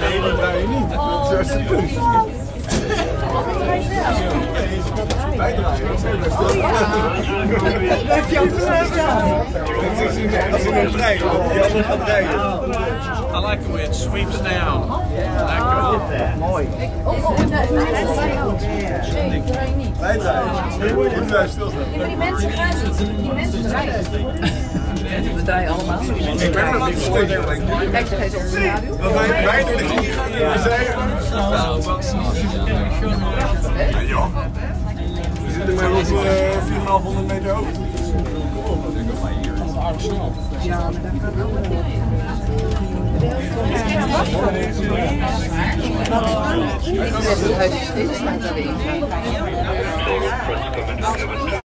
Nee, dat draai je niet. Dat is de punt. Bijdraaien, dat is heel best. Heb je ook? Ja. Dat is in dat een trein, want die ander gaat rijden. I like the way it sweeps down. Mooi. Je moet blijven stilstaan. Die mensen gaan die mensen draaien. We draaien allemaal. Ik ben er niet voor. Kijk, geeft op de wij, doen het gaan en we zitten maar op uh, 4,500 meter hoogte. Ja, maar dat kan wel. Hij is stilstaan daarin.